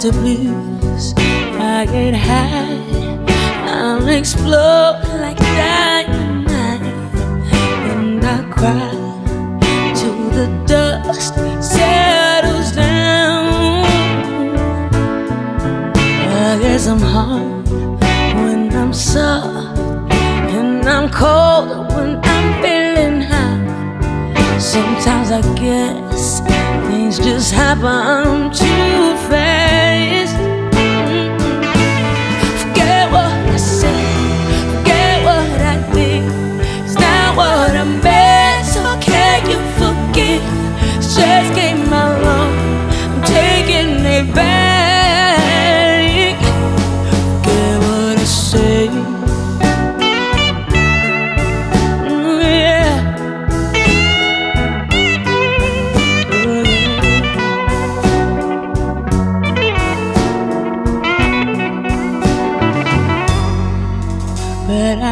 the blues, I get high, I'll explode like dynamite, and I cry till the dust settles down. I guess I'm hard when I'm soft, and I'm cold when I'm feeling hot. Sometimes I guess things just happen too fast.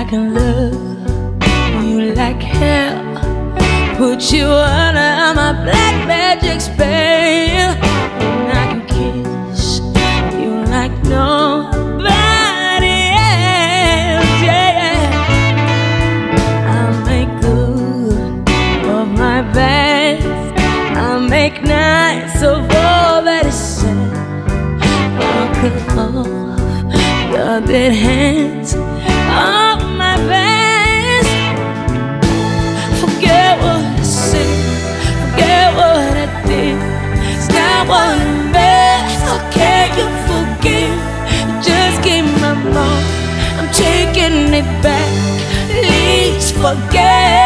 I can love you like hell. Put you under my black magic spell. And I can kiss you like nobody else. Yeah. I'll make good of my best. I'll make nice of all that is said. I'll cut off your dead hands forget.